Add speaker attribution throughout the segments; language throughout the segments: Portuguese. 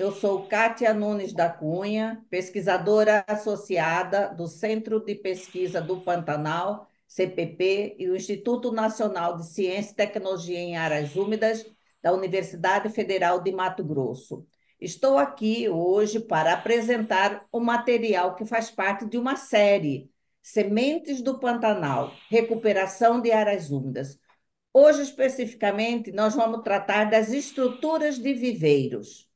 Speaker 1: eu sou Kátia Nunes da Cunha, pesquisadora associada do Centro de Pesquisa do Pantanal, CPP, e o Instituto Nacional de Ciência e Tecnologia em Áreas Úmidas da Universidade Federal de Mato Grosso. Estou aqui hoje para apresentar o material que faz parte de uma série, Sementes do Pantanal, Recuperação de Áreas Úmidas. Hoje, especificamente, nós vamos tratar das estruturas de viveiros.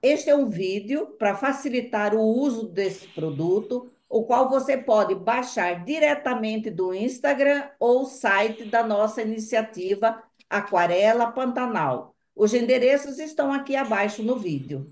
Speaker 1: Este é um vídeo para facilitar o uso desse produto, o qual você pode baixar diretamente do Instagram ou site da nossa iniciativa Aquarela Pantanal. Os endereços estão aqui abaixo no vídeo.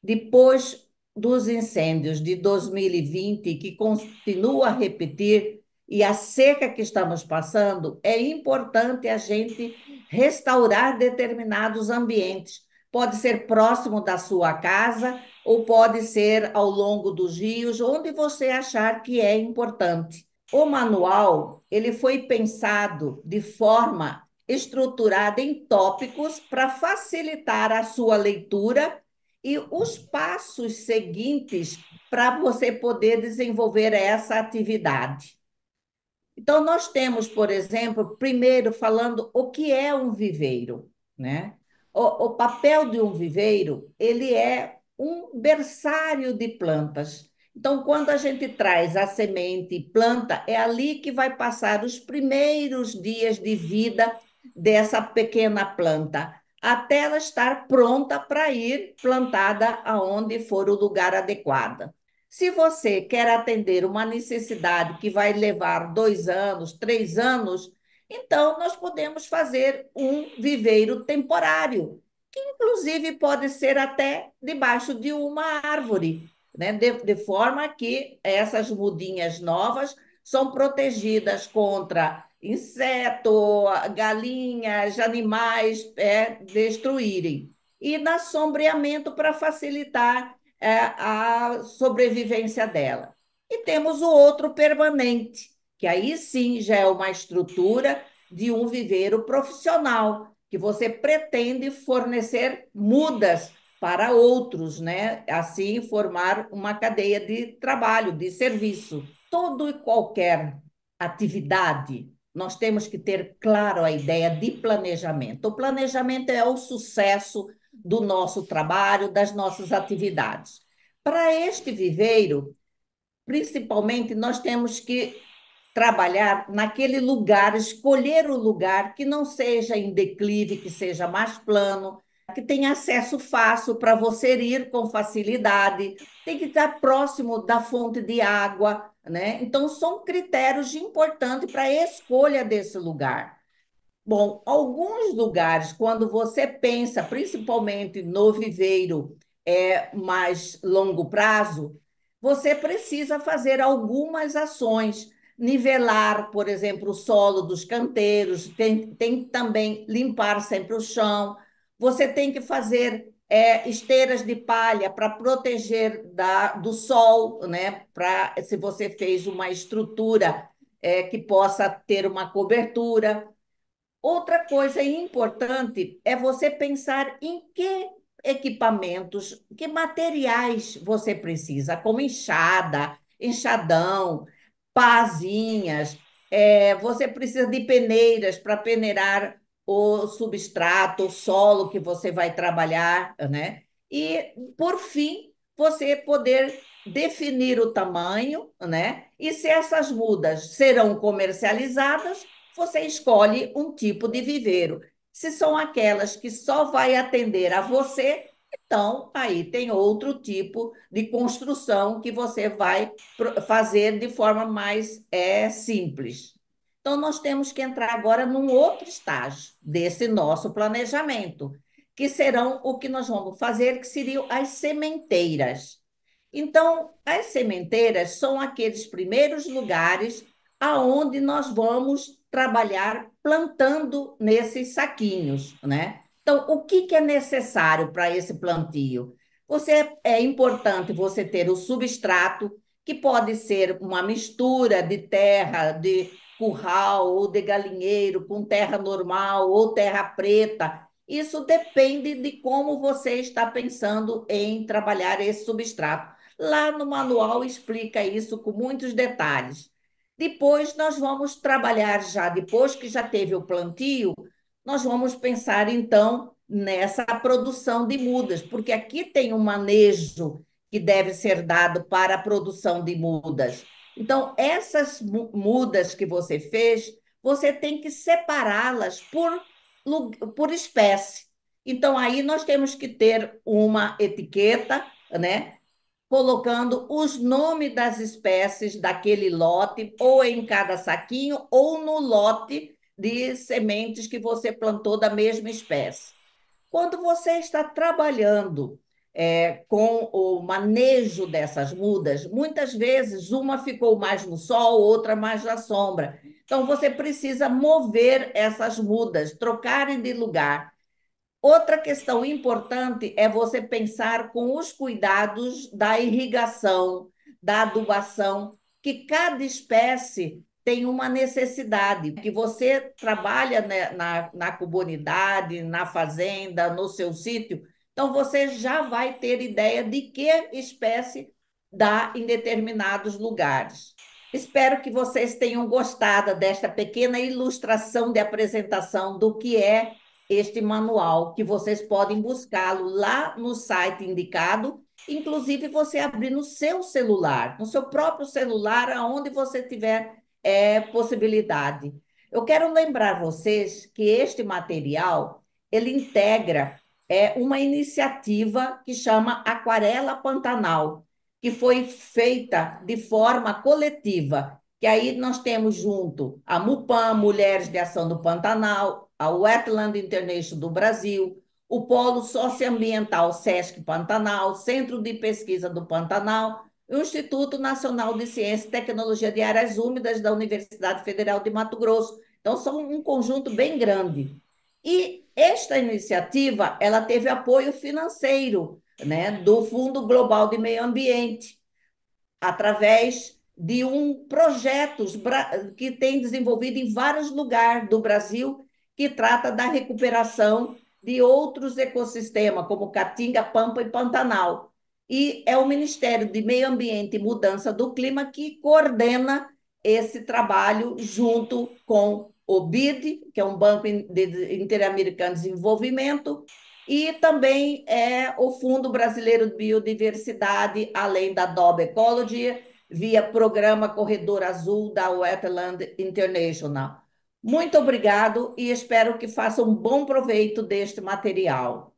Speaker 1: Depois dos incêndios de 2020, que continua a repetir, e a seca que estamos passando, é importante a gente restaurar determinados ambientes. Pode ser próximo da sua casa ou pode ser ao longo dos rios, onde você achar que é importante. O manual, ele foi pensado de forma estruturada em tópicos para facilitar a sua leitura e os passos seguintes para você poder desenvolver essa atividade. Então, nós temos, por exemplo, primeiro falando o que é um viveiro, né? O, o papel de um viveiro, ele é um berçário de plantas. Então, quando a gente traz a semente e planta, é ali que vai passar os primeiros dias de vida dessa pequena planta, até ela estar pronta para ir plantada aonde for o lugar adequado. Se você quer atender uma necessidade que vai levar dois anos, três anos, então nós podemos fazer um viveiro temporário, que inclusive pode ser até debaixo de uma árvore, né? de, de forma que essas mudinhas novas são protegidas contra inseto, galinhas, animais é, destruírem. E na sombreamento para facilitar é, a sobrevivência dela. E temos o outro permanente, que aí sim já é uma estrutura de um viveiro profissional, que você pretende fornecer mudas para outros, né? Assim formar uma cadeia de trabalho, de serviço. Todo e qualquer atividade, nós temos que ter claro a ideia de planejamento. O planejamento é o sucesso do nosso trabalho, das nossas atividades. Para este viveiro, principalmente, nós temos que trabalhar naquele lugar, escolher o lugar que não seja em declive, que seja mais plano, que tenha acesso fácil para você ir com facilidade, tem que estar próximo da fonte de água, né? Então, são critérios importantes para a escolha desse lugar. Bom, alguns lugares, quando você pensa principalmente no viveiro é, mais longo prazo, você precisa fazer algumas ações. Nivelar, por exemplo, o solo dos canteiros, tem, tem também limpar sempre o chão. Você tem que fazer é, esteiras de palha para proteger da, do sol, né? Para se você fez uma estrutura é, que possa ter uma cobertura. Outra coisa importante é você pensar em que equipamentos, que materiais você precisa, como enxada, enxadão, pazinhas, é, você precisa de peneiras para peneirar o substrato, o solo que você vai trabalhar, né? E, por fim, você poder definir o tamanho, né? E se essas mudas serão comercializadas você escolhe um tipo de viveiro. Se são aquelas que só vai atender a você, então aí tem outro tipo de construção que você vai fazer de forma mais é, simples. Então, nós temos que entrar agora num outro estágio desse nosso planejamento, que serão o que nós vamos fazer, que seriam as sementeiras. Então, as sementeiras são aqueles primeiros lugares aonde nós vamos trabalhar plantando nesses saquinhos, né? Então, o que, que é necessário para esse plantio? Você é importante você ter o substrato, que pode ser uma mistura de terra de curral ou de galinheiro com terra normal ou terra preta. Isso depende de como você está pensando em trabalhar esse substrato. Lá no manual explica isso com muitos detalhes. Depois nós vamos trabalhar já, depois que já teve o plantio, nós vamos pensar então nessa produção de mudas, porque aqui tem um manejo que deve ser dado para a produção de mudas. Então, essas mudas que você fez, você tem que separá-las por, por espécie. Então, aí nós temos que ter uma etiqueta, né? Colocando os nomes das espécies daquele lote, ou em cada saquinho, ou no lote de sementes que você plantou da mesma espécie. Quando você está trabalhando é, com o manejo dessas mudas, muitas vezes uma ficou mais no sol, outra mais na sombra. Então, você precisa mover essas mudas, trocarem de lugar. Outra questão importante é você pensar com os cuidados da irrigação, da adubação, que cada espécie tem uma necessidade, que você trabalha né, na, na comunidade, na fazenda, no seu sítio, então você já vai ter ideia de que espécie dá em determinados lugares. Espero que vocês tenham gostado desta pequena ilustração de apresentação do que é este manual, que vocês podem buscá-lo lá no site indicado, inclusive você abrir no seu celular, no seu próprio celular, aonde você tiver é, possibilidade. Eu quero lembrar vocês que este material ele integra é, uma iniciativa que chama Aquarela Pantanal, que foi feita de forma coletiva, que aí nós temos junto a MUPAM, Mulheres de Ação do Pantanal, a Wetland International do Brasil, o Polo Socioambiental SESC Pantanal, Centro de Pesquisa do Pantanal, o Instituto Nacional de Ciência e Tecnologia de Áreas Úmidas da Universidade Federal de Mato Grosso. Então, são um conjunto bem grande. E esta iniciativa, ela teve apoio financeiro né, do Fundo Global de Meio Ambiente, através de um projeto que tem desenvolvido em vários lugares do Brasil, que trata da recuperação de outros ecossistemas, como Caatinga, Pampa e Pantanal e é o Ministério de Meio Ambiente e Mudança do Clima que coordena esse trabalho junto com o BID, que é um Banco Interamericano de Desenvolvimento, e também é o Fundo Brasileiro de Biodiversidade, além da DOB Ecology, via Programa Corredor Azul da Wetland International. Muito obrigado e espero que façam um bom proveito deste material.